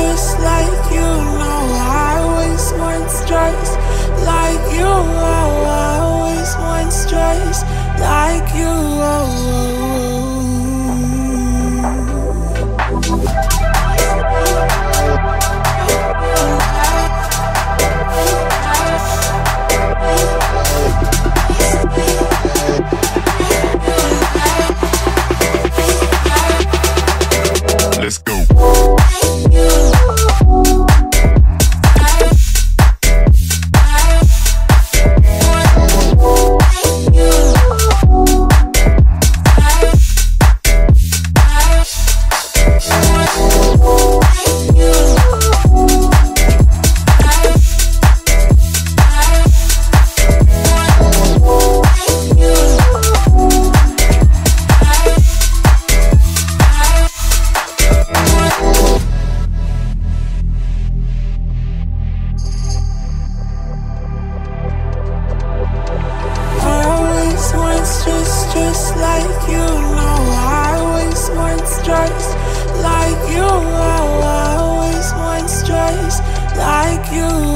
just like you. Like you. No, I always want stress like you. Oh, I always want stress like you. Oh,